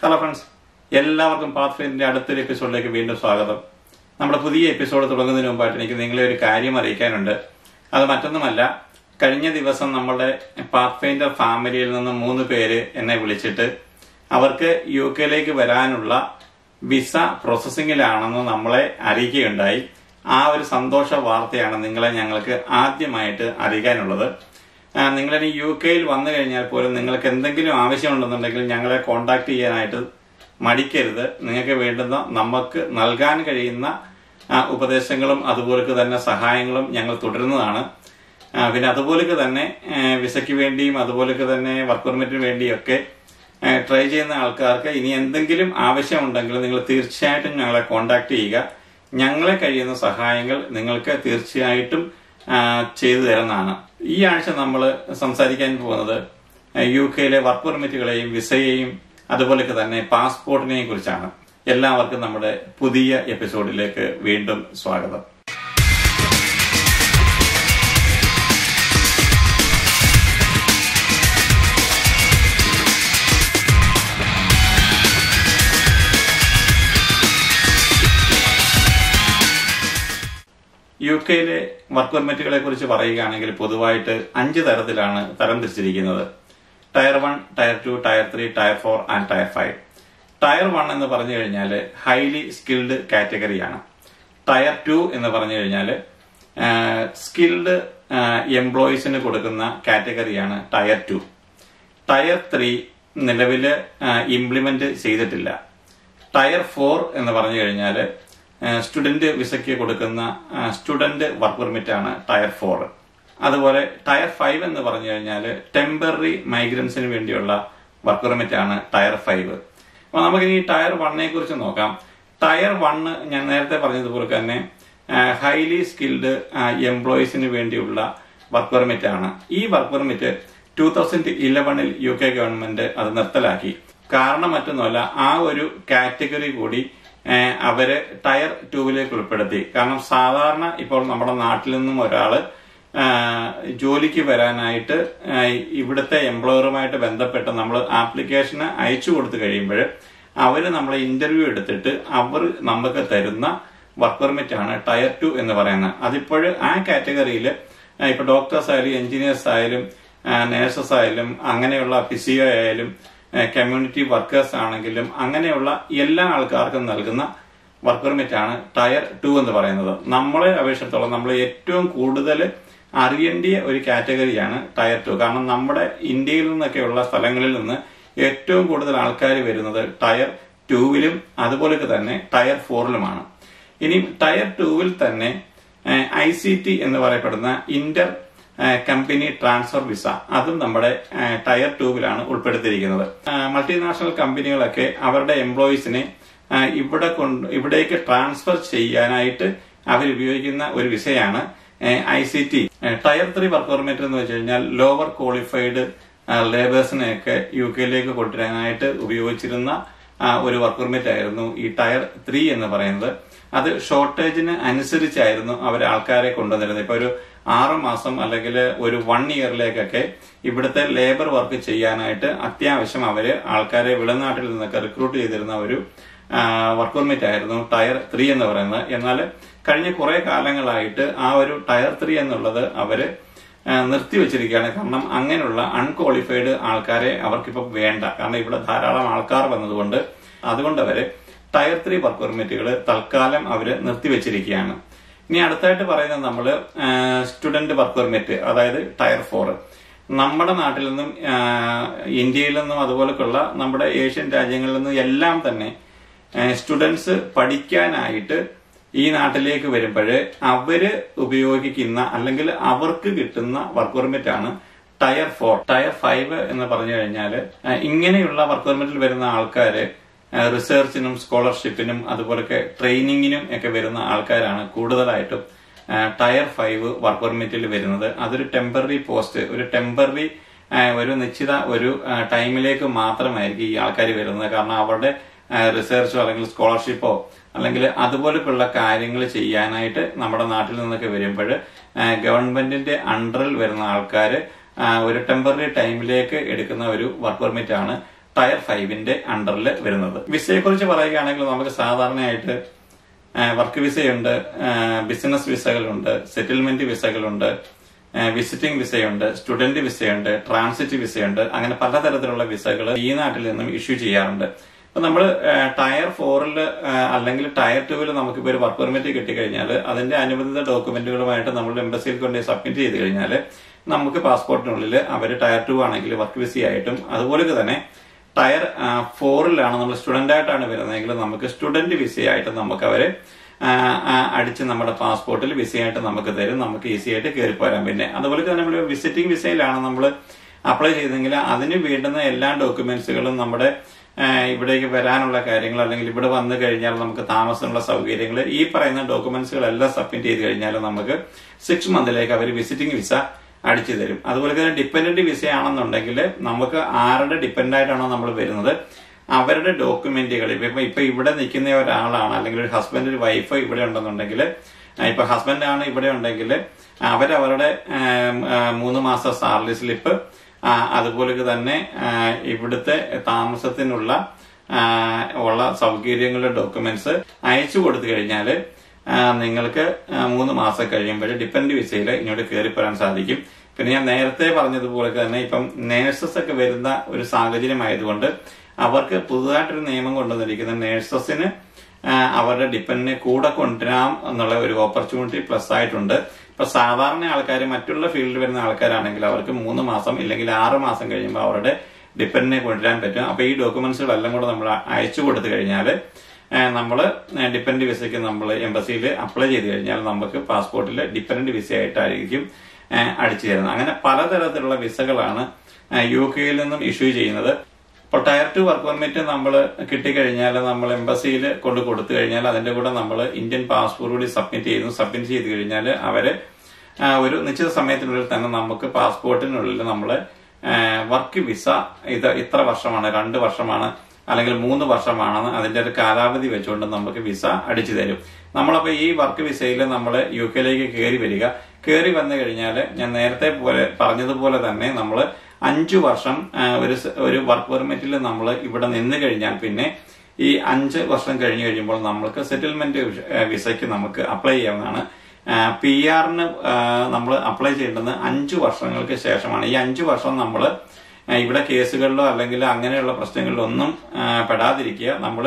Hello friends എല്ലാവർക്കും path ഫെയിലിന്റെ അടുത്തൊരു എപ്പിസോഡിലേക്ക് വീണ്ടും സ്വാഗതം. നമ്മുടെ പുതിയ എപ്പിസോഡ് തുടങ്ങുന്നതിന് മുമ്പായിട്ട് എനിക്ക് നിങ്ങളെ ഒരു കാര്യം അറിയിക്കാനുണ്ട്. അത് മറ്റൊന്നുമല്ല കഴിഞ്ഞ ദിവസം നമ്മുടെ പാത്ത് ഫാമിലിയിൽ നിന്ന് മൂന്ന് പേര് എന്നെ വിളിച്ചിട്ട് അവർക്ക് യു കെയിലേക്ക് വരാനുള്ള വിസ പ്രോസസ്സിംഗിലാണെന്ന് നമ്മളെ അറിയിക്കുകയുണ്ടായി. ആ ഒരു സന്തോഷ വാർത്തയാണ് നിങ്ങളെ ഞങ്ങൾക്ക് ആദ്യമായിട്ട് അറിയിക്കാനുള്ളത്. നിങ്ങളിനി യു കെയിൽ വന്നു കഴിഞ്ഞാൽ പോലും നിങ്ങൾക്ക് എന്തെങ്കിലും ആവശ്യമുണ്ടെന്നുണ്ടെങ്കിൽ ഞങ്ങളെ കോൺടാക്ട് ചെയ്യാനായിട്ട് മടിക്കരുത്. നിങ്ങൾക്ക് വേണ്ടുന്ന നമുക്ക് നൽകാൻ കഴിയുന്ന ഉപദേശങ്ങളും അതുപോലെ തന്നെ സഹായങ്ങളും ഞങ്ങൾ തുടരുന്നതാണ്. പിന്നെ അതുപോലെ തന്നെ വിസയ്ക്ക് വേണ്ടിയും അതുപോലെ തന്നെ വർക്ക് പെർമിറ്റിന് വേണ്ടിയൊക്കെ ട്രൈ ചെയ്യുന്ന ആൾക്കാർക്ക് ഇനി എന്തെങ്കിലും ആവശ്യമുണ്ടെങ്കിൽ നിങ്ങൾ തീർച്ചയായിട്ടും ഞങ്ങളെ കോൺടാക്ട് ചെയ്യുക. ഞങ്ങളെ കഴിയുന്ന സഹായങ്ങൾ നിങ്ങൾക്ക് തീർച്ചയായിട്ടും ചെയ്തു തരുന്നതാണ്. ഈ ആഴ്ച നമ്മൾ സംസാരിക്കാൻ പോകുന്നത് യു കെയിലെ വർക്ക് പെർമിറ്റുകളെയും വിസയെയും അതുപോലെയൊക്കെ തന്നെ പാസ്പോർട്ടിനെയും കുറിച്ചാണ്. എല്ലാവർക്കും നമ്മുടെ പുതിയ എപ്പിസോഡിലേക്ക് വീണ്ടും സ്വാഗതം. യു കെയിലെ വർക്ക് പെർമിറ്റുകളെ കുറിച്ച് പറയുകയാണെങ്കിൽ പൊതുവായിട്ട് അഞ്ച് തരത്തിലാണ് തരം തിരിച്ചിരിക്കുന്നത്. Tier one tier two tier three tier four and tier five. Tier one എന്ന് പറഞ്ഞു കഴിഞ്ഞാൽ ഹൈലി സ്കിൽഡ് കാറ്റഗറിയാണ്. ടയർ ടു എന്ന് പറഞ്ഞു കഴിഞ്ഞാൽ സ്കിൽഡ് എംപ്ലോയീസിന് കൊടുക്കുന്ന കാറ്റഗറിയാണ് ടയർ ടു. ടയർ ത്രീ നിലവിൽ ഇംപ്ലിമെന്റ് ചെയ്തിട്ടില്ല. ടയർ ഫോർ എന്ന് പറഞ്ഞു കഴിഞ്ഞാൽ സ്റ്റുഡന്റ് വിസയ്ക്ക് കൊടുക്കുന്ന സ്റ്റുഡന്റ് വർക്ക് പെർമിറ്റ് ആണ് ടയർ ഫോർ. അതുപോലെ ടയർ ഫൈവ് എന്ന് പറഞ്ഞു കഴിഞ്ഞാൽ ടെമ്പററി മൈഗ്രൻസിന് വേണ്ടിയുള്ള വർക്ക് പെർമിറ്റ് ആണ് ടയർ ഫൈവ്. അപ്പൊ നമുക്ക് ഈ ടയർ വണ്ണിനെ കുറിച്ച് നോക്കാം. ടയർ വണ്ണ് ഞാൻ നേരത്തെ പറഞ്ഞതുപോലെ തന്നെ ഹൈലി സ്കിൽഡ് എംപ്ലോയീസിന് വേണ്ടിയുള്ള വർക്ക് പെർമിറ്റ് ആണ് ഈ വർക്ക് പെർമിറ്റ് ടൂ തൗസൻഡ് ഇലവനിൽ യു കെ ഗവൺമെന്റ് അത് നിർത്തലാക്കി. കാരണം മറ്റൊന്നുമല്ല ആ ഒരു കാറ്റഗറി കൂടി അവർ ടയർ ട്യൂബിലേക്ക് ഉൾപ്പെടുത്തി. കാരണം സാധാരണ ഇപ്പോൾ നമ്മുടെ നാട്ടിൽ നിന്നും ഒരാൾ ജോലിക്ക് വരാനായിട്ട് ഇവിടുത്തെ എംപ്ലോയറുമായിട്ട് ബന്ധപ്പെട്ട് നമ്മൾ ആപ്ലിക്കേഷന് അയച്ചു കൊടുത്തു കഴിയുമ്പോൾ അവർ നമ്മളെ ഇന്റർവ്യൂ എടുത്തിട്ട് അവർ നമുക്ക് തരുന്ന വർക്ക് പെർമിറ്റ് ആണ് ടയർ ടു എന്ന് പറയുന്നത്. അതിപ്പോൾ ആ കാറ്റഗറിയിൽ ഇപ്പൊ ഡോക്ടേഴ്സ് ആയാലും എഞ്ചിനീയേഴ്സ് ആയാലും നേഴ്സസ് ആയാലും അങ്ങനെയുള്ള ഫിസിയോ ആയാലും കമ്മ്യൂണിറ്റി വർക്കേഴ്സ് ആണെങ്കിലും അങ്ങനെയുള്ള എല്ലാ ആൾക്കാർക്കും നൽകുന്ന വർക്ക് പെർമിറ്റ് ആണ് ടയർ ടു എന്ന് പറയുന്നത്. നമ്മളെ അപേക്ഷിച്ചിടത്തോളം നമ്മൾ ഏറ്റവും കൂടുതൽ അറിയേണ്ടിയ ഒരു കാറ്റഗറിയാണ് ടയർ ടു കാരണം നമ്മുടെ ഇന്ത്യയിൽ നിന്നൊക്കെയുള്ള സ്ഥലങ്ങളിൽ നിന്ന് ഏറ്റവും കൂടുതൽ ആൾക്കാർ വരുന്നത് ടയർ ടൂവിലും അതുപോലെ തന്നെ ടയർ ഫോറിലുമാണ് ഇനി ടയർ ടൂവിൽ തന്നെ ഐ സി ടി എന്ന് പറയപ്പെടുന്ന ഇന്റർ കമ്പനി ട്രാൻസ്ഫർ വിസ. അതും നമ്മുടെ ടയർ ടൂവിലാണ് ഉൾപ്പെടുത്തിയിരിക്കുന്നത്. മൾട്ടിനാഷണൽ കമ്പനികളൊക്കെ അവരുടെ എംപ്ലോയീസിനെ ഇവിടെ കൊണ്ട് ഇവിടേക്ക് ട്രാൻസ്ഫർ ചെയ്യാനായിട്ട് അവരുപയോഗിക്കുന്ന ഒരു വിസയാണ് I C T. Tier three work permit എന്ന് വെച്ച് കഴിഞ്ഞാൽ ലോവർ ക്വാളിഫൈഡ് ലേബേഴ്സിനെയൊക്കെ യു കെയിലേക്ക് കൊണ്ടുവരാനായിട്ട് ഉപയോഗിച്ചിരുന്ന ഒരു വർക്ക് പെർമിറ്റ് ആയിരുന്നു ഈ ടയർ ത്രീ എന്ന് പറയുന്നത്. അത് ഷോർട്ടേജിന് അനുസരിച്ചായിരുന്നു അവർ ആൾക്കാരെ കൊണ്ടുവന്നിരുന്നത്. ഇപ്പൊ ഒരു ആറ് മാസം അല്ലെങ്കിൽ ഒരു വൺ ഇയറിലേക്കൊക്കെ ഇവിടുത്തെ ലേബർ വർക്ക് ചെയ്യാനായിട്ട് അത്യാവശ്യം അവർ ആൾക്കാരെ വിളനാട്ടിൽ നിന്നൊക്കെ റിക്രൂട്ട് ചെയ്തിരുന്ന ഒരു വർക്ക് പെർമിറ്റ് ആയിരുന്നു ടയർ ത്രീ എന്ന് പറയുന്നത്. എന്നാൽ കഴിഞ്ഞ കുറെ കാലങ്ങളായിട്ട് ആ ഒരു ടയർ ത്രീ എന്നുള്ളത് അവർ നിർത്തിവെച്ചിരിക്കുകയാണ് കാരണം അങ്ങനെയുള്ള അൺക്വാളിഫൈഡ് ആൾക്കാരെ അവർക്കിപ്പോൾ വേണ്ട. കാരണം ഇവിടെ ധാരാളം ആൾക്കാർ വന്നതുകൊണ്ട് അതുകൊണ്ട് അവർ ടയർ ത്രീ വർക്ക് പെർമിറ്റുകൾ തൽക്കാലം അവർ നിർത്തിവെച്ചിരിക്കുകയാണ്. ഇനി അടുത്തായിട്ട് പറയുന്നത് നമ്മൾ സ്റ്റുഡന്റ് വർക്ക് പെർമിറ്റ് അതായത് ടയർ ഫോർ നമ്മുടെ നാട്ടിൽ നിന്നും ഇന്ത്യയിൽ നിന്നും അതുപോലെയുള്ള നമ്മുടെ ഏഷ്യൻ രാജ്യങ്ങളിൽ നിന്നും എല്ലാം തന്നെ സ്റ്റുഡൻസ് പഠിക്കാനായിട്ട് ഈ നാട്ടിലേക്ക് വരുമ്പോൾ അവർ ഉപയോഗിക്കുന്ന അല്ലെങ്കിൽ അവർക്ക് കിട്ടുന്ന വർക്ക് പെർമിറ്റ് ആണ് ടയർ ഫോർ ടയർ ഫൈവ് എന്ന് പറഞ്ഞു കഴിഞ്ഞാൽ ഇങ്ങനെയുള്ള വർക്ക് പെർമിറ്റിൽ വരുന്ന ആൾക്കാര് റിസർച്ചിനും സ്കോളർഷിപ്പിനും അതുപോലൊക്കെ ട്രെയിനിങ്ങിനും ഒക്കെ വരുന്ന ആൾക്കാരാണ് കൂടുതലായിട്ടും ടയർ ഫൈവ് വർക്ക് പെർമിറ്റിൽ വരുന്നത്. അതൊരു ടെമ്പററി പോസ്റ്റ് ഒരു ടെമ്പററി ഒരു നിശ്ചിത ഒരു ടൈമിലേക്ക് മാത്രമായിരിക്കും ഈ ആൾക്കാർ വരുന്നത്. കാരണം അവരുടെ റിസർച്ചോ അല്ലെങ്കിൽ സ്കോളർഷിപ്പോ അല്ലെങ്കിൽ അതുപോലെയുള്ള കാര്യങ്ങൾ ചെയ്യാനായിട്ട് നമ്മുടെ നാട്ടിൽ നിന്നൊക്കെ വരുമ്പോൾ ഗവൺമെന്റിന്റെ അണ്ടറിൽ വരുന്ന ആൾക്കാർ ഒരു ടെമ്പററി ടൈമിലേക്ക് എടുക്കുന്ന ഒരു വർക്ക് പെർമിറ്റ് ആണ്. ടയർ ഫൈവിന്റെ അണ്ടറിൽ വരുന്നത്. വിസയെ കുറിച്ച് പറയുകയാണെങ്കിൽ നമുക്ക് സാധാരണയായിട്ട് വർക്ക് വിസയുണ്ട് ബിസിനസ് വിസകളുണ്ട് സെറ്റിൽമെന്റ് വിസകളുണ്ട് വിസിറ്റിംഗ് വിസയുണ്ട് സ്റ്റുഡന്റ് വിസയുണ്ട് ട്രാൻസിറ്റ് വിസയുണ്ട് അങ്ങനെ പലതരത്തിലുള്ള വിസകൾ ഈ നാട്ടിൽ നിന്നും ഇഷ്യൂ ചെയ്യാറുണ്ട്. അപ്പൊ നമ്മൾ ടയർ ഫോറിൽ അല്ലെങ്കിൽ ടയർ ടൂവിൽ നമുക്കിപ്പോൾ ഒരു വർക്ക് പെർമിറ്റ് കിട്ടിക്കഴിഞ്ഞാൽ അതിന്റെ അനുബന്ധിത ഡോക്യുമെന്റുകളുമായിട്ട് നമ്മൾ എംബസിയിൽ കൊണ്ട് സബ്മിറ്റ് ചെയ്ത് കഴിഞ്ഞാൽ നമുക്ക് പാസ്പോർട്ടിനുള്ളിൽ അവർ ടയർ ടു ആണെങ്കിൽ വർക്ക് വിസയായിട്ടും അതുപോലെ തന്നെ ടയർ ഫോറിലാണ് നമ്മൾ സ്റ്റുഡന്റ് ആയിട്ടാണ് വരുന്നതെങ്കിൽ നമുക്ക് സ്റ്റുഡന്റ് വിസയായിട്ട് നമുക്ക് അവരെ അടിച്ച് നമ്മുടെ പാസ്പോർട്ടിൽ വിസയായിട്ട് നമുക്ക് തരും. നമുക്ക് ഈസി ആയിട്ട് കയറി പോരാം പിന്നെ അതുപോലെ തന്നെ നമ്മൾ വിസിറ്റിംഗ് വിസയിലാണ് നമ്മൾ അപ്ലൈ ചെയ്തെങ്കിൽ അതിന് വേണ്ടുന്ന എല്ലാ ഡോക്യുമെന്റ്സുകളും നമ്മുടെ ഇവിടേക്ക് വരാനുള്ള കാര്യങ്ങൾ അല്ലെങ്കിൽ ഇവിടെ വന്നു കഴിഞ്ഞാൽ നമുക്ക് താമസമുള്ള സൗകര്യങ്ങൾ ഈ പറയുന്ന ഡോക്യുമെന്റ്സുകളെല്ലാം സബ്മിറ്റ് ചെയ്ത് കഴിഞ്ഞാൽ നമുക്ക് സിക്സ് മന്തിലേക്ക് അവർ വിസിറ്റിംഗ് വിസ അടിച്ചു തരും അതുപോലെ തന്നെ ഡിപ്പെൻഡന്റ് വിസ ആണെന്നുണ്ടെങ്കിൽ നമുക്ക് ആരുടെ ഡിപ്പെൻഡ് ആയിട്ടാണോ നമ്മൾ വരുന്നത്? അവരുടെ ഡോക്യുമെന്റുകൾ ഇപ്പൊ ഇപ്പൊ ഇവിടെ നിൽക്കുന്ന ഒരാളാണ് അല്ലെങ്കിൽ ഒരു ഹസ്ബൻഡ് ഒരു വൈഫ് ഇവിടെ ഉണ്ടെന്നുണ്ടെങ്കിൽ ഇപ്പൊ ആണ് ഇവിടെ ഉണ്ടെങ്കിൽ അവരവരുടെ മൂന്ന് മാസം സാലറി സ്ലിപ്പ് അതുപോലെ തന്നെ ഇവിടുത്തെ താമസത്തിനുള്ള ഉള്ള സൗകര്യങ്ങളുടെ ഡോക്യുമെന്റ്സ് അയച്ചു കൊടുത്തു കഴിഞ്ഞാൽ നിങ്ങൾക്ക് മൂന്ന് മാസം കഴിയുമ്പോൾ ഡിപ്പെൻഡ് വിസയിൽ ഇങ്ങോട്ട് കയറിപ്പോരാൻ സാധിക്കും. പിന്നെ ഞാൻ നേരത്തെ പറഞ്ഞതുപോലെ തന്നെ ഇപ്പം നേഴ്സസ് ഒക്കെ വരുന്ന ഒരു സാഹചര്യം ആയതുകൊണ്ട് അവർക്ക് പുതുതായിട്ടൊരു നിയമം കൊണ്ടുവന്നിരിക്കുന്ന നേഴ്സസിന് അവരുടെ ഡിപ്പെൻഡിനെ കൂടെ കൊണ്ടുവരാം എന്നുള്ള ഒരു ഓപ്പർച്യൂണിറ്റി പ്ലസ് ആയിട്ടുണ്ട്. ഇപ്പൊ സാധാരണ ആൾക്കാർ മറ്റുള്ള ഫീൽഡിൽ വരുന്ന ആൾക്കാരാണെങ്കിൽ അവർക്ക് മൂന്ന് മാസം ഇല്ലെങ്കിൽ ആറ് മാസം കഴിയുമ്പോൾ അവരുടെ ഡിപ്പെൻഡിനെ കൊണ്ടുവരാൻ പറ്റും. അപ്പൊ ഈ ഡോക്യുമെന്റ്സുകളെല്ലാം കൂടെ നമ്മൾ അയച്ചു കൊടുത്തു കഴിഞ്ഞാൽ നമ്മൾ ഡിപ്പെൻഡ് വിസയ്ക്ക് നമ്മൾ എംബസിയിൽ അപ്ലൈ ചെയ്ത് കഴിഞ്ഞാൽ നമുക്ക് പാസ്പോർട്ടിൽ ഡിപ്പെൻഡ് വിസ ആയിട്ടായിരിക്കും അടിച്ചു തരുന്നത് അങ്ങനെ പലതരത്തിലുള്ള വിസകളാണ് യു കെയിൽ നിന്നും ഇഷ്യൂ ചെയ്യുന്നത്. ഇപ്പോൾ ടയർ ടു വർക്ക് പെർമിറ്റ് നമ്മൾ കിട്ടിക്കഴിഞ്ഞാൽ നമ്മൾ എംബസിയിൽ കൊണ്ട് കൊടുത്തു കഴിഞ്ഞാൽ അതിന്റെ കൂടെ നമ്മൾ ഇന്ത്യൻ പാസ്പോർട്ട് കൂടി സബ്മിറ്റ് ചെയ്യുന്നു. സബ്മിറ്റ് ചെയ്ത് കഴിഞ്ഞാൽ അവർ ഒരു നിശ്ചിത സമയത്തിനുള്ളിൽ തന്നെ നമുക്ക് പാസ്പോർട്ടിനുള്ളിൽ നമ്മൾ വർക്ക് വിസ ഇത് ഇത്ര വർഷമാണ് രണ്ട് വർഷമാണ് അല്ലെങ്കിൽ മൂന്ന് വർഷമാണെന്ന് അതിന്റെ ഒരു കാലാവധി വെച്ചുകൊണ്ട് നമുക്ക് വിസ അടിച്ചു തരും. നമ്മളപ്പോൾ ഈ വർക്ക് വിസയിൽ നമ്മൾ യു കെയിലേക്ക് കയറി വരിക. കയറി വന്നു കഴിഞ്ഞാൽ ഞാൻ നേരത്തെ പോലെ പറഞ്ഞതുപോലെ തന്നെ നമ്മൾ അഞ്ചു വർഷം ഒരു ഒരു വർക്ക് പെർമിറ്റിൽ നമ്മൾ ഇവിടെ നിന്ന് കഴിഞ്ഞാൽ പിന്നെ ഈ അഞ്ച് വർഷം കഴിഞ്ഞു കഴിയുമ്പോൾ നമ്മൾക്ക് സെറ്റിൽമെന്റ് വിസയ്ക്ക് നമുക്ക് അപ്ലൈ ചെയ്യാവുന്നതാണ്. പി ആറിന് നമ്മൾ അപ്ലൈ ചെയ്യേണ്ടത് അഞ്ചു വർഷങ്ങൾക്ക് ശേഷമാണ് ഈ അഞ്ചു വർഷം നമ്മൾ ഇവിടെ കേസുകളിലോ അല്ലെങ്കിൽ അങ്ങനെയുള്ള പ്രശ്നങ്ങളിലോ ഒന്നും പെടാതിരിക്കുക. നമ്മൾ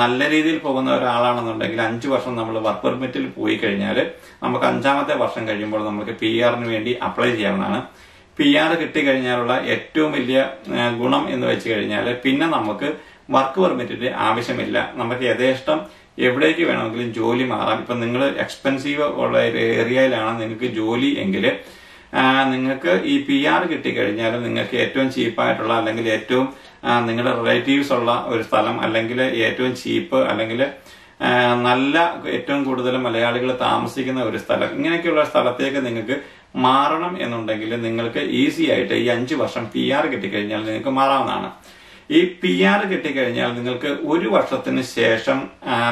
നല്ല രീതിയിൽ പോകുന്ന ഒരാളാണെന്നുണ്ടെങ്കിൽ അഞ്ചു വർഷം നമ്മൾ വർക്ക് പെർമിറ്റിൽ പോയി കഴിഞ്ഞാൽ നമുക്ക് അഞ്ചാമത്തെ വർഷം കഴിയുമ്പോൾ നമുക്ക് പി ആറിന് വേണ്ടി അപ്ലൈ ചെയ്യാവുന്നതാണ്. പി ആർ കിട്ടിക്കഴിഞ്ഞാലുള്ള ഏറ്റവും വലിയ ഗുണം എന്ന് വെച്ച് കഴിഞ്ഞാൽ പിന്നെ നമുക്ക് വർക്ക് പെർമിറ്റിന്റെ ആവശ്യമില്ല. നമുക്ക് യഥേഷ്ടം എവിടേക്ക് വേണമെങ്കിലും ജോലി മാറാം. ഇപ്പം നിങ്ങൾ എക്സ്പെൻസീവ് ഉള്ള ഏരിയയിലാണ് നിങ്ങൾക്ക് ജോലി എങ്കിൽ നിങ്ങൾക്ക് ഈ പി ആർ കിട്ടിക്കഴിഞ്ഞാൽ നിങ്ങൾക്ക് ഏറ്റവും ചീപ്പായിട്ടുള്ള അല്ലെങ്കിൽ ഏറ്റവും നിങ്ങളുടെ റിലേറ്റീവ്സ് ഉള്ള ഒരു സ്ഥലം അല്ലെങ്കിൽ ഏറ്റവും ചീപ്പ് അല്ലെങ്കിൽ നല്ല ഏറ്റവും കൂടുതൽ മലയാളികൾ താമസിക്കുന്ന ഒരു സ്ഥലം ഇങ്ങനെയൊക്കെയുള്ള സ്ഥലത്തേക്ക് നിങ്ങൾക്ക് മാറണം എന്നുണ്ടെങ്കിൽ നിങ്ങൾക്ക് ഈസി ആയിട്ട് ഈ അഞ്ച് വർഷം പി ആർ കിട്ടിക്കഴിഞ്ഞാൽ നിങ്ങൾക്ക് മാറാവുന്നതാണ്. ഈ പി ആർ കിട്ടിക്കഴിഞ്ഞാൽ നിങ്ങൾക്ക് ഒരു വർഷത്തിന് ശേഷം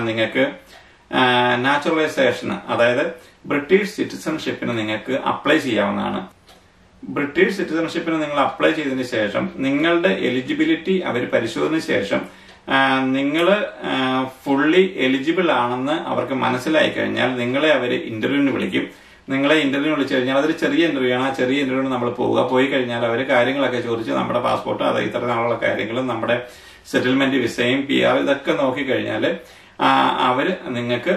നിങ്ങൾക്ക് നാച്ചുറലൈസേഷന് അതായത് ബ്രിട്ടീഷ് സിറ്റിസൺഷിപ്പിന് നിങ്ങൾക്ക് അപ്ലൈ ചെയ്യാവുന്നതാണ്. ബ്രിട്ടീഷ് സിറ്റിസൺഷിപ്പിന് നിങ്ങൾ അപ്ലൈ ചെയ്തതിന് ശേഷം നിങ്ങളുടെ എലിജിബിലിറ്റി അവർ പരിശോധന ശേഷം നിങ്ങൾ ഫുള്ളി എലിജിബിൾ ആണെന്ന് അവർക്ക് മനസ്സിലായി കഴിഞ്ഞാൽ നിങ്ങളെ അവർ ഇന്റർവ്യൂവിന് വിളിക്കും. നിങ്ങളെ ഇന്റർവ്യൂ വിളിച്ചു കഴിഞ്ഞാൽ അതൊരു ചെറിയ ഇന്റർവ്യൂ ആണ്. ആ ചെറിയ ഇന്റർവ്യൂവിന് നമ്മൾ പോവുക. പോയി കഴിഞ്ഞാൽ അവർ കാര്യങ്ങളൊക്കെ ചോദിച്ച് നമ്മുടെ പാസ്പോർട്ട് അത് ഇത്ര നാളുള്ള കാര്യങ്ങളും നമ്മുടെ സെറ്റിൽമെന്റ് വിസയും പി ആർ ഇതൊക്കെ നോക്കിക്കഴിഞ്ഞാൽ അവർ നിങ്ങൾക്ക്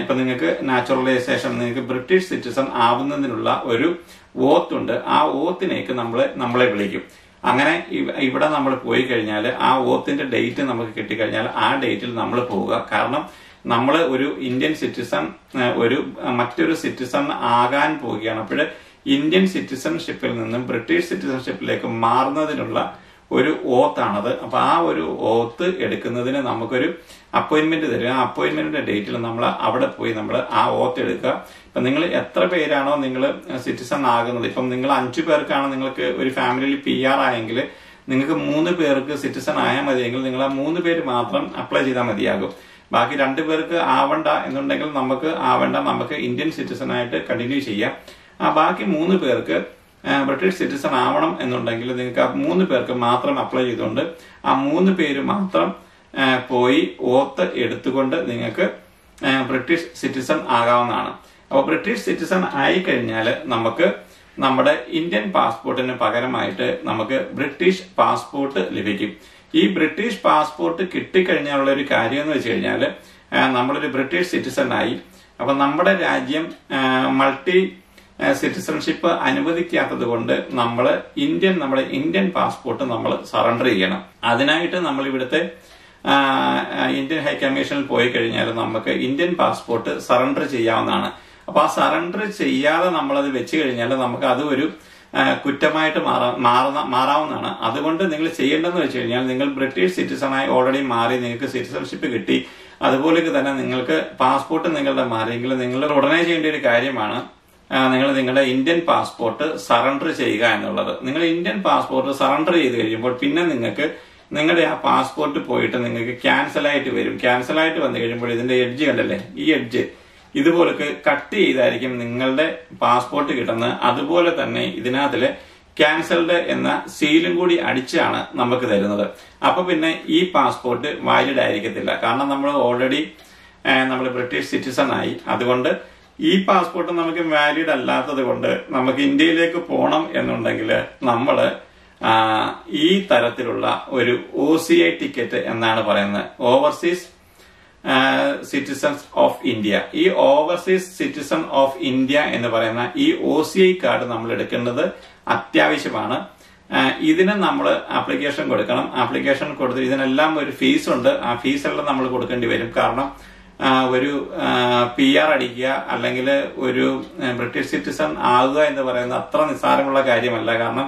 ഇപ്പൊ നിങ്ങൾക്ക് നാച്ചുറലൈസേഷൻ നിങ്ങൾക്ക് ബ്രിട്ടീഷ് സിറ്റിസൺ ആവുന്നതിനുള്ള ഒരു ഓത്ത് ഉണ്ട്. ആ ഓത്തിനേക്ക് നമ്മൾ നമ്മളെ വിളിക്കും. അങ്ങനെ ഇവിടെ നമ്മൾ പോയി കഴിഞ്ഞാൽ ആ ഓത്തിന്റെ ഡേറ്റ് നമുക്ക് കിട്ടിക്കഴിഞ്ഞാൽ ആ ഡേറ്റിൽ നമ്മൾ പോവുക. കാരണം നമ്മൾ ഒരു ഇന്ത്യൻ സിറ്റിസൺ ഒരു മറ്റൊരു സിറ്റിസൺ ആകാൻ പോവുകയാണ്. അപ്പോൾ ഇന്ത്യൻ സിറ്റിസൺഷിപ്പിൽ നിന്നും ബ്രിട്ടീഷ് സിറ്റിസൺഷിപ്പിലേക്ക് മാറുന്നതിനുള്ള ഒരു ഓത്താണത്. അപ്പൊ ആ ഒരു ഓത്ത് എടുക്കുന്നതിന് നമുക്കൊരു അപ്പോയിന്റ്മെന്റ് തരും. ആ അപ്പോയിന്റ്മെന്റിന്റെ ഡേറ്റിൽ നമ്മൾ അവിടെ പോയി നമ്മൾ ആ ഓത്ത് എടുക്കുക. ഇപ്പൊ നിങ്ങൾ എത്ര പേരാണോ നിങ്ങൾ സിറ്റിസൺ ആകുന്നത്? ഇപ്പം നിങ്ങൾ അഞ്ചു പേർക്കാണ് നിങ്ങൾക്ക് ഒരു ഫാമിലിയിൽ പി ആർ ആയെങ്കിൽ നിങ്ങൾക്ക് മൂന്ന് പേർക്ക് സിറ്റിസൺ ആയാൽ മതിയെങ്കിൽ നിങ്ങൾ ആ മൂന്ന് പേര് മാത്രം അപ്ലൈ ചെയ്താൽ മതിയാകും. ബാക്കി രണ്ടു പേർക്ക് ആവണ്ട എന്നുണ്ടെങ്കിൽ നമുക്ക് ആവണ്ട. നമുക്ക് ഇന്ത്യൻ സിറ്റിസൺ ആയിട്ട് കണ്ടിന്യൂ ചെയ്യാം. ആ ബാക്കി മൂന്ന് പേർക്ക് ബ്രിട്ടീഷ് സിറ്റിസൺ ആവണം എന്നുണ്ടെങ്കിൽ നിങ്ങൾക്ക് ആ മൂന്ന് പേർക്ക് മാത്രം അപ്ലൈ ചെയ്തുകൊണ്ട് ആ മൂന്ന് പേര് മാത്രം പോയി ഓത്ത് എടുത്തുകൊണ്ട് നിങ്ങൾക്ക് ബ്രിട്ടീഷ് സിറ്റിസൺ ആകാവുന്നതാണ്. അപ്പോൾ ബ്രിട്ടീഷ് സിറ്റിസൺ ആയി കഴിഞ്ഞാൽ നമുക്ക് നമ്മുടെ ഇന്ത്യൻ പാസ്പോർട്ടിന് പകരമായിട്ട് നമുക്ക് ബ്രിട്ടീഷ് പാസ്പോർട്ട് ലഭിക്കും. ഈ ബ്രിട്ടീഷ് പാസ്പോർട്ട് കിട്ടിക്കഴിഞ്ഞാലുള്ള ഒരു കാര്യം എന്ന് വെച്ച് കഴിഞ്ഞാൽ നമ്മളൊരു ബ്രിട്ടീഷ് സിറ്റിസൺ ആയി. അപ്പൊ നമ്മുടെ രാജ്യം മൾട്ടി സിറ്റിസൺഷിപ്പ് അനുവദിക്കാത്തത് കൊണ്ട് നമ്മൾ ഇന്ത്യൻ നമ്മുടെ ഇന്ത്യൻ പാസ്പോർട്ട് നമ്മൾ സറണ്ടർ ചെയ്യണം. അതിനായിട്ട് നമ്മൾ ഇവിടുത്തെ ഇന്ത്യൻ ഹൈക്കമ്മീഷനിൽ പോയി കഴിഞ്ഞാൽ നമുക്ക് ഇന്ത്യൻ പാസ്പോർട്ട് സറണ്ടർ ചെയ്യാവുന്നതാണ്. അപ്പൊ ആ സറണ്ടർ ചെയ്യാതെ നമ്മളത് വെച്ച് കഴിഞ്ഞാൽ നമുക്ക് അത് ഒരു കുറ്റമായിട്ട് മാറാ മാറാവുന്നതാണ്. അതുകൊണ്ട് നിങ്ങൾ ചെയ്യേണ്ടതെന്ന് വെച്ച് കഴിഞ്ഞാൽ നിങ്ങൾ ബ്രിട്ടീഷ് സിറ്റിസണായി ഓൾറെഡി മാറി നിങ്ങൾക്ക് സിറ്റിസൺഷിപ്പ് കിട്ടി. അതുപോലെ തന്നെ നിങ്ങൾക്ക് പാസ്പോർട്ട് നിങ്ങളുടെ മാറിയെങ്കിൽ നിങ്ങൾ ഉടനെ ചെയ്യേണ്ട ഒരു കാര്യമാണ് നിങ്ങൾ നിങ്ങളുടെ ഇന്ത്യൻ പാസ്പോർട്ട് സറണ്ടർ ചെയ്യുക എന്നുള്ളത്. നിങ്ങൾ ഇന്ത്യൻ പാസ്പോർട്ട് സറണ്ടർ ചെയ്ത് കഴിയുമ്പോൾ പിന്നെ നിങ്ങൾക്ക് നിങ്ങളുടെ ആ പാസ്പോർട്ട് പോയിട്ട് നിങ്ങൾക്ക് ക്യാൻസൽ ആയിട്ട് വരും. ക്യാൻസൽ ആയിട്ട് വന്നു കഴിയുമ്പോൾ ഇതിന്റെ എഡ്ജ് കണ്ടല്ലേ? ഈ എഡ്ജ് ഇതുപോലെ കട്ട് ചെയ്തായിരിക്കും നിങ്ങളുടെ പാസ്പോർട്ട് കിട്ടുന്നത്. അതുപോലെ തന്നെ ഇതിനകത്തിൽ ക്യാൻസൽഡ് എന്ന സീലും കൂടി അടിച്ചാണ് നമുക്ക് തരുന്നത്. അപ്പൊ പിന്നെ ഈ പാസ്പോർട്ട് വാലിഡ് ആയിരിക്കത്തില്ല. കാരണം നമ്മൾ ഓൾറെഡി നമ്മൾ ബ്രിട്ടീഷ് സിറ്റിസൺ ആയി. അതുകൊണ്ട് ഈ പാസ്പോർട്ട് നമുക്ക് വാലിഡ് അല്ലാത്തത് കൊണ്ട് നമുക്ക് ഇന്ത്യയിലേക്ക് പോകണം എന്നുണ്ടെങ്കിൽ നമ്മൾ ഈ തരത്തിലുള്ള ഒരു ഒ സി ഐ ടിക്കറ്റ് എന്നാണ് പറയുന്നത്. ഓവർസീസ് സിറ്റിസൺസ് ഓഫ് ഇന്ത്യ ഈ ഓവർസീസ് സിറ്റിസൺ ഓഫ് ഇന്ത്യ എന്ന് പറയുന്ന ഈ ഒ സി ഐ കാർഡ് നമ്മൾ എടുക്കേണ്ടത് അത്യാവശ്യമാണ്. ഇതിന് നമ്മൾ ആപ്ലിക്കേഷൻ കൊടുക്കണം. ആപ്ലിക്കേഷൻ കൊടുത്ത് ഇതിനെല്ലാം ഒരു ഫീസ് ഉണ്ട്. ആ ഫീസെല്ലാം നമ്മൾ കൊടുക്കേണ്ടി വരും. കാരണം ഒരു പി ആർ അടിക്കുക അല്ലെങ്കിൽ ഒരു ബ്രിട്ടീഷ് സിറ്റിസൺ ആകുക എന്ന് പറയുന്നത് അത്ര നിസ്സാരമുള്ള കാര്യമല്ല. കാരണം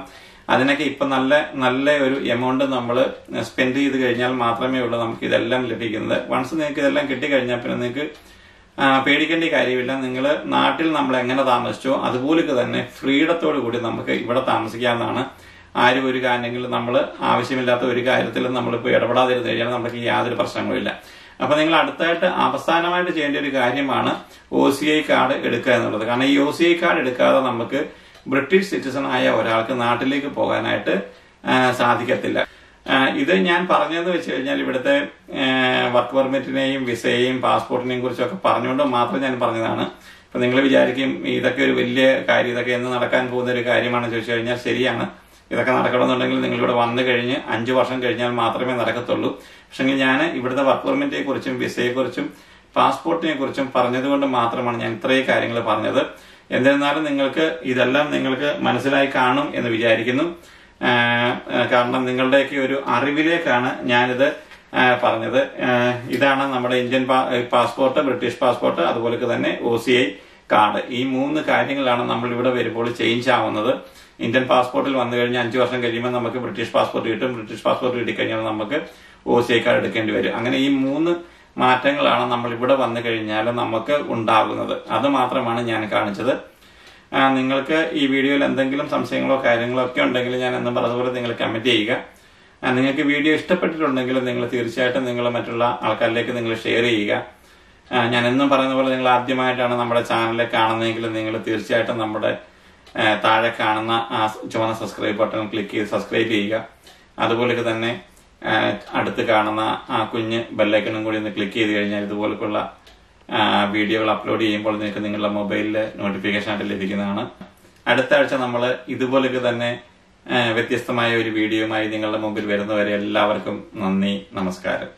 അതിനൊക്കെ ഇപ്പൊ നല്ല നല്ല ഒരു എമൗണ്ട് നമ്മൾ സ്പെൻഡ് ചെയ്ത് കഴിഞ്ഞാൽ മാത്രമേ ഉള്ളൂ നമുക്ക് ഇതെല്ലാം ലഭിക്കുന്നത്. വൺസ് നിങ്ങൾക്ക് ഇതെല്ലാം കിട്ടിക്കഴിഞ്ഞാൽ പിന്നെ നിങ്ങൾക്ക് പേടിക്കേണ്ട കാര്യമില്ല. നിങ്ങൾ നാട്ടിൽ നമ്മൾ എങ്ങനെ താമസിച്ചോ അതുപോലെ തന്നെ ഫ്രീഡത്തോടു കൂടി നമുക്ക് ഇവിടെ താമസിക്കാവുന്നതാണ്. ആരും ഒരു കാര്യമെങ്കിലും നമ്മൾ ആവശ്യമില്ലാത്ത ഒരു കാര്യത്തിൽ നമ്മളിപ്പോൾ ഇടപെടാതിരുന്ന് കഴിഞ്ഞാൽ നമുക്ക് യാതൊരു പ്രശ്നങ്ങളുമില്ല അപ്പൊ നിങ്ങൾ അടുത്തായിട്ട് അവസാനമായിട്ട് ചെയ്യേണ്ട ഒരു കാര്യമാണ് ഒ സി ഐ കാർഡ് എടുക്കുക എന്നുള്ളത്. കാരണം ഈ ഒ സി ഐ കാർഡ് എടുക്കാതെ നമുക്ക് ബ്രിട്ടീഷ് സിറ്റിസൺ ആയ ഒരാൾക്ക് നാട്ടിലേക്ക് പോകാനായിട്ട് സാധിക്കത്തില്ല. ഇത് ഞാൻ പറഞ്ഞതെന്ന് വെച്ച് കഴിഞ്ഞാൽ ഇവിടുത്തെ വർക്ക് പെർമിറ്റിനെയും വിസയെയും പാസ്പോർട്ടിനെയും കുറിച്ചൊക്കെ പറഞ്ഞുകൊണ്ട് മാത്രം ഞാൻ പറഞ്ഞതാണ്. അപ്പൊ നിങ്ങൾ വിചാരിക്കും ഇതൊക്കെ ഒരു വലിയ കാര്യം ഇതൊക്കെ എന്ന് നടക്കാൻ പോകുന്ന ഒരു കാര്യമാണെന്ന് ചോദിച്ചു കഴിഞ്ഞാൽ ശരിയാണ്. ഇതൊക്കെ നടക്കണമെന്നുണ്ടെങ്കിൽ നിങ്ങൾ ഇവിടെ വന്നു കഴിഞ്ഞ് അഞ്ചു വർഷം കഴിഞ്ഞാൽ മാത്രമേ നടക്കത്തുള്ളൂ. പക്ഷെങ്കിൽ ഞാൻ ഇവിടുത്തെ വർക്ക് പെർമിറ്റിനെ കുറിച്ചും വിസയെ കുറിച്ചും പാസ്പോർട്ടിനെ കുറിച്ചും പറഞ്ഞതുകൊണ്ട് മാത്രമാണ് ഞാൻ ഇത്രയും കാര്യങ്ങൾ പറഞ്ഞത്. എന്നിരുന്നാലും നിങ്ങൾക്ക് ഇതെല്ലാം നിങ്ങൾക്ക് മനസ്സിലായി കാണും എന്ന് വിചാരിക്കുന്നു. കാരണം നിങ്ങളുടെയൊക്കെ ഒരു അറിവിലേക്കാണ് ഞാനിത് പറഞ്ഞത്. ഇതാണ് നമ്മുടെ ഇന്ത്യൻ പാസ്പോർട്ട് ബ്രിട്ടീഷ് പാസ്പോർട്ട് അതുപോലെ തന്നെ ഒ സി ഐ കാർഡ്. ഈ മൂന്ന് കാര്യങ്ങളാണ് നമ്മൾ ഇവിടെ വരുമ്പോൾ ചേഞ്ച് ആവുന്നത്. ഇന്ത്യൻ പാസ്പോർട്ടിൽ വന്നു കഴിഞ്ഞാൽ അഞ്ച് വർഷം കഴിയുമ്പോൾ നമുക്ക് ബ്രിട്ടീഷ് പാസ്പോർട്ട് കിട്ടും. ബ്രിട്ടീഷ് പാസ്പോർട്ട് കിട്ടിക്കഴിഞ്ഞാൽ നമുക്ക് ഒ സി കാർഡ് എടുക്കേണ്ടി വരും. അങ്ങനെ ഈ മൂന്ന് മാറ്റങ്ങളാണ് നമ്മൾ ഇവിടെ വന്നു കഴിഞ്ഞാൽ നമുക്ക് ഉണ്ടാകുന്നത്. അത് മാത്രമാണ് ഞാൻ കാണിച്ചത്. നിങ്ങൾക്ക് ഈ വീഡിയോയിൽ എന്തെങ്കിലും സംശയങ്ങളോ കാര്യങ്ങളോ ഒക്കെ ഉണ്ടെങ്കിൽ ഞാൻ എന്നും പറഞ്ഞതുപോലെ നിങ്ങൾ കമന്റ് ചെയ്യുക. നിങ്ങൾക്ക് വീഡിയോ ഇഷ്ടപ്പെട്ടിട്ടുണ്ടെങ്കിൽ നിങ്ങൾ തീർച്ചയായിട്ടും നിങ്ങൾ മറ്റുള്ള ആൾക്കാരിലേക്ക് നിങ്ങൾ ഷെയർ ചെയ്യുക. ഞാൻ എന്നും പറയുന്ന പോലെ നിങ്ങൾ ആദ്യമായിട്ടാണ് നമ്മുടെ ചാനലിൽ കാണുന്നതെങ്കിൽ നിങ്ങൾ തീർച്ചയായിട്ടും നമ്മുടെ താഴെ കാണുന്ന ആ ചുവന്ന സബ്സ്ക്രൈബ് ബട്ടൺ ക്ലിക്ക് ചെയ്ത് സബ്സ്ക്രൈബ് ചെയ്യുക. അതുപോലെ തന്നെ അടുത്ത് കാണുന്ന ആ കുഞ്ഞ് ബെല്ലൈക്കണും കൂടി ഒന്ന് ക്ലിക്ക് ചെയ്ത് കഴിഞ്ഞാൽ ഇതുപോലെയുള്ള വീഡിയോകൾ അപ്ലോഡ് ചെയ്യുമ്പോൾ നിങ്ങൾക്ക് നിങ്ങളുടെ മൊബൈലിൽ നോട്ടിഫിക്കേഷൻ ആയിട്ട് ലഭിക്കുന്നതാണ്. അടുത്ത ആഴ്ച നമ്മൾ ഇതുപോലൊക്കെ തന്നെ വ്യത്യസ്തമായ ഒരു വീഡിയോയുമായി നിങ്ങളുടെ മുമ്പിൽ വരുന്നവരെ എല്ലാവർക്കും നന്ദി നമസ്കാരം.